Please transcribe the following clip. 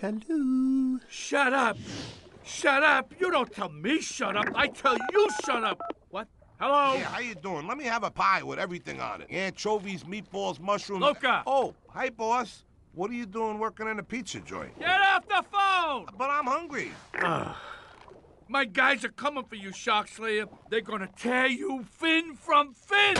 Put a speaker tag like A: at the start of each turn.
A: Hello.
B: Shut up! Shut up! You don't tell me shut up. I tell you shut up. What? Hello?
C: Yeah, how you doing? Let me have a pie with everything on it. Anchovies, meatballs, mushrooms.
B: Luca.
C: Oh, hi, boss. What are you doing working in a pizza joint?
B: Get off the phone!
C: But I'm hungry.
B: My guys are coming for you, Shark Slayer. They're gonna tear you fin from fin!